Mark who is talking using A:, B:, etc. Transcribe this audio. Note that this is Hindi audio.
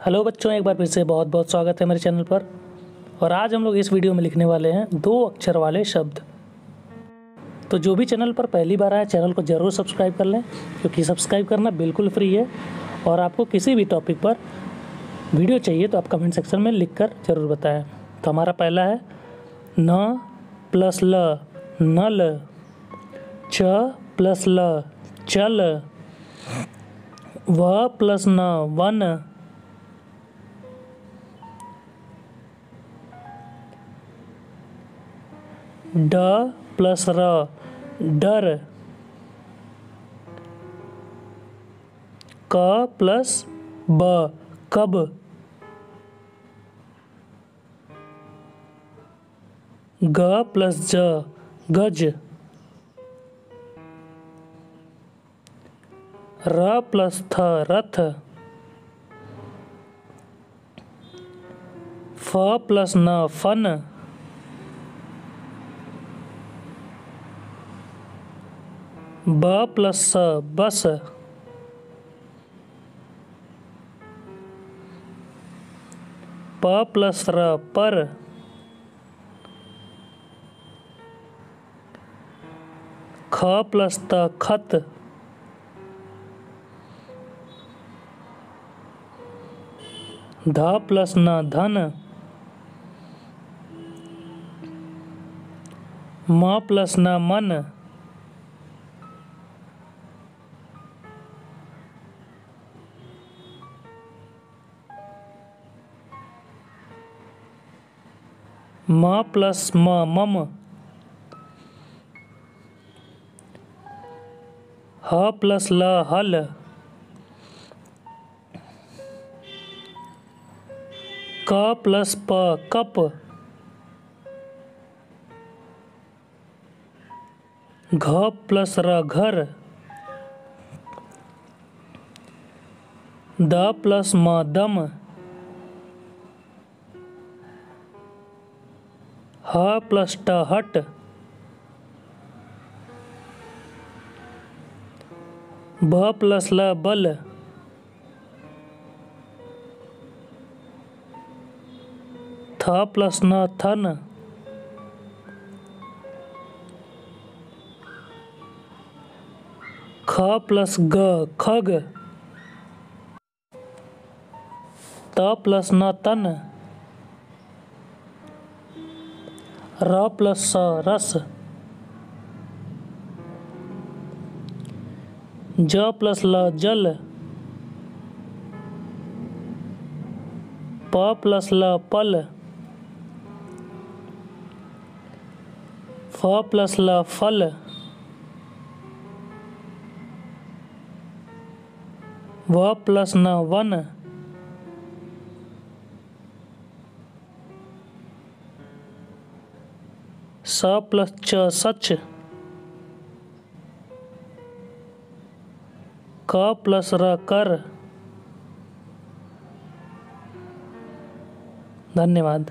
A: हेलो बच्चों, एक बार फिर से बहुत बहुत स्वागत है मेरे चैनल पर। और आज हम लोग इस वीडियो में लिखने वाले हैं दो अक्षर वाले शब्द। तो जो भी चैनल पर पहली बार आए चैनल को ज़रूर सब्सक्राइब कर लें, क्योंकि सब्सक्राइब करना बिल्कुल फ्री है। और आपको किसी भी टॉपिक पर वीडियो चाहिए तो आप कमेंट सेक्शन में लिख कर ज़रूर बताएँ। तो हमारा पहला है, न प्लस ल, नल, च प्लस ल, चल, व प्लस न, वन ड प्लस र, डर। क प्लस ब, कब। ग प्लस ज, गज। र प्लस थ, रथ। फ प्लस न, फन। ब प्लस स, बस। प प्लस र, पर। ख प्लस त, खत। ध प्लस न, धन। म प्लस न, मन। म प्लस म, मम। ह प्लस ल, हल। क प्लस प, कप। घ प्लस र, घर। द प्लस म, दम। ह प्लस ट हट। ब प्लस ल बल। थ प्लस न थन। ख प्लस ग खग। त प्लस न तन। र प्लस स रस। ज प्लस ल जल। प प्लस ल पल। फ प्लस ल फल। व प्लस न वन। स प्लस च सच। क प्लस र कर। धन्यवाद।